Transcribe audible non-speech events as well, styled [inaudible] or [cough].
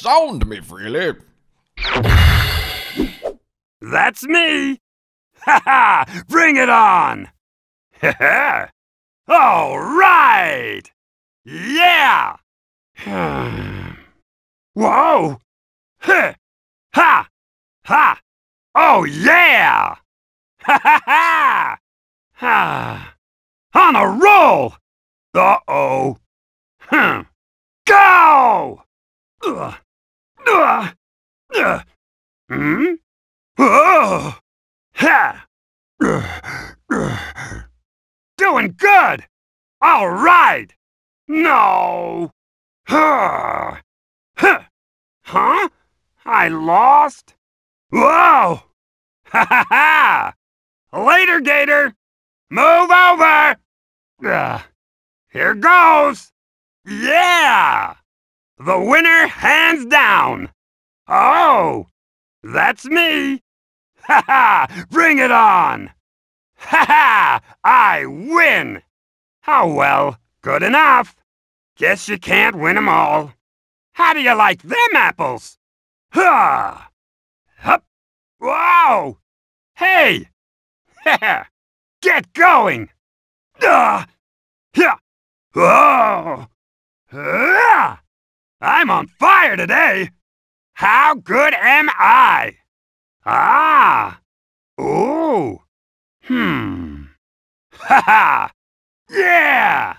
Sound me freely. That's me! Ha ha! Bring it on! Ha [laughs] ha! All right! Yeah! [sighs] Whoa! Ha! [laughs] Ha! Ha! Oh yeah! Ha ha ha! Ha! [sighs] On a roll! Uh-oh! Hmm? Oh! Ha! Doing good! All right! No! Huh? Huh? I lost? Whoa! Ha ha ha! Later, Gator! Move over! Uh, here goes! Yeah! The winner hands down! Oh! That's me! Ha ha! Bring it on! Ha ha! I win! Oh well, good enough. Guess you can't win 'em all. How do you like them apples? Ha! Hup! Wow! Hey! Get going! Uh, yeah! Oh! Ah! I'm on fire today! How good am I? Ah! Ooh! Hmm. [laughs] Ha ha! Yeah!